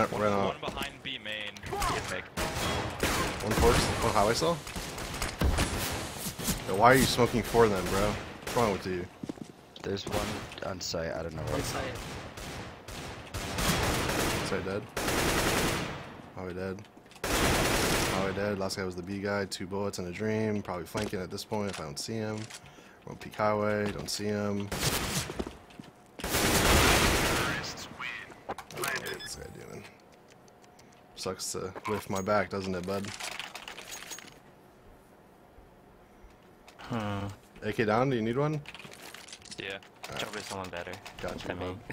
Ran out. One behind B main. Pick. One force, oh, one highway cell. Yo, why are you smoking for them, bro? What's wrong with you? There's one on site. I don't know where. One side. Say dead. Highway dead. Highway dead. Last guy was the B guy. Two bullets in a dream. Probably flanking at this point if I don't see him. One peek highway. Don't see him. This guy doing? Sucks to whiff my back, doesn't it, bud? Hmm. AK down, do you need one? Yeah. Probably someone better Got